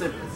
Simple.